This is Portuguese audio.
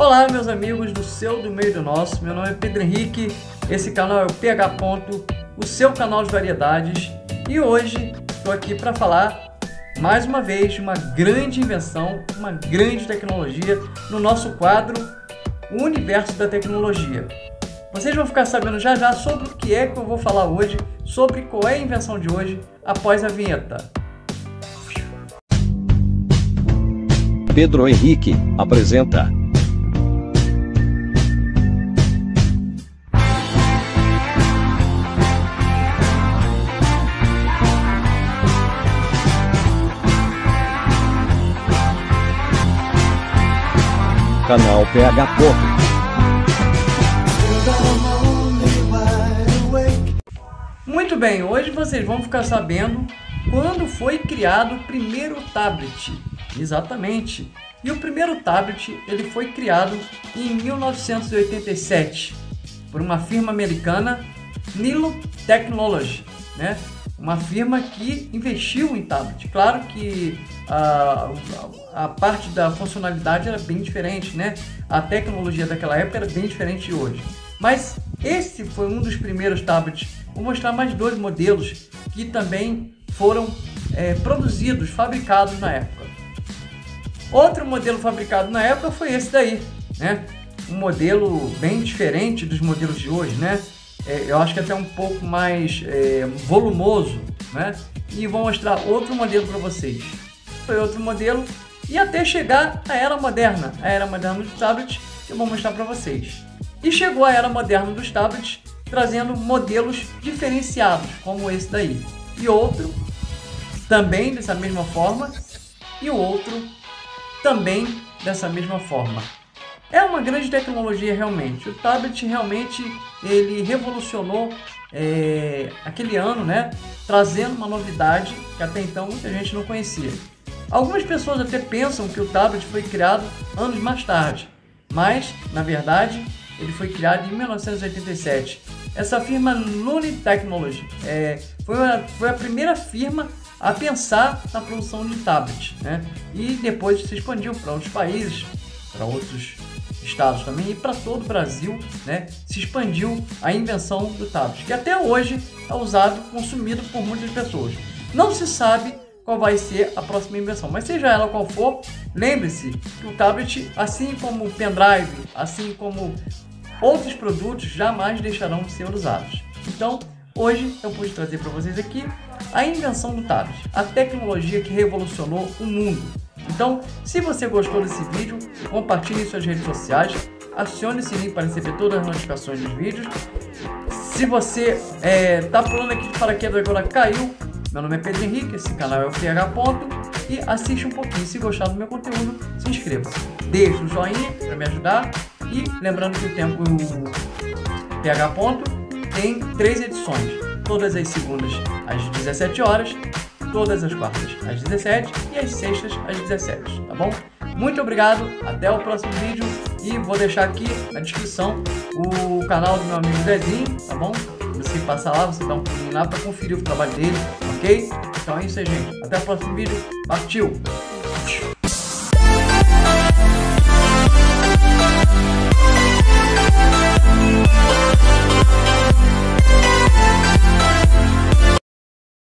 Olá, meus amigos do seu, do meio do nosso. Meu nome é Pedro Henrique. Esse canal é o PH Ponto, o seu canal de variedades. E hoje estou aqui para falar mais uma vez de uma grande invenção, uma grande tecnologia no nosso quadro O Universo da Tecnologia. Vocês vão ficar sabendo já já sobre o que é que eu vou falar hoje, sobre qual é a invenção de hoje após a vinheta. Pedro Henrique apresenta. Canal PH Porto. Muito bem, hoje vocês vão ficar sabendo quando foi criado o primeiro tablet. Exatamente. E o primeiro tablet ele foi criado em 1987 por uma firma americana, Nilo Technology, né? Uma firma que investiu em tablet. Claro que a, a, parte da funcionalidade era bem diferente, né? A tecnologia daquela época era bem diferente de hoje. Mas esse foi um dos primeiros tablets. Vou mostrar mais dois modelos que também foram é, produzidos, fabricados na época. Outro modelo fabricado na época foi esse daí, né? Um modelo bem diferente dos modelos de hoje, né? É, eu acho que até um pouco mais é, volumoso, né? E vou mostrar outro modelo para vocês. Foi outro modelo e até chegar à era moderna, a era moderna dos tablets, que eu vou mostrar para vocês. E chegou a era moderna dos tablets, trazendo modelos diferenciados, como esse daí. E outro, também dessa mesma forma, e o outro também dessa mesma forma. É uma grande tecnologia realmente. O tablet realmente ele revolucionou é, aquele ano, né? Trazendo uma novidade que até então muita gente não conhecia. Algumas pessoas até pensam que o tablet foi criado anos mais tarde, mas na verdade ele foi criado em 1987. Essa firma Luni Technology é, foi, a, foi a primeira firma a pensar na produção de tablet, né? E depois se expandiu para outros países, para outros estados também e para todo o Brasil, né? Se expandiu a invenção do tablet, que até hoje é usado, consumido por muitas pessoas. Não se sabe qual vai ser a próxima invenção, mas seja ela qual for, lembre-se que o tablet, assim como o pendrive, assim como outros produtos, jamais deixarão de ser usados. Então, hoje eu pude trazer para vocês aqui a invenção do tablet, a tecnologia que revolucionou o mundo. Então, se você gostou desse vídeo, compartilhe em suas redes sociais, acione o sininho para receber todas as notificações dos vídeos. Se você está é, tá pulando aqui de paraquedas agora caiu, meu nome é Pedro Henrique, esse canal é o PH Ponto e assiste um pouquinho. Se gostar do meu conteúdo, se inscreva. Deixe o um joinha para me ajudar e lembrando que o tempo PH Ponto tem três edições todas as segundas às 17 horas, todas as quartas às 17 e as sextas às 17, tá bom? Muito obrigado, até o próximo vídeo e vou deixar aqui na descrição o canal do meu amigo Zezinho, tá bom? Você passa lá, você dá um pulinho lá para conferir o trabalho dele, ok? Então é isso aí, gente. Até o próximo vídeo. Partiu!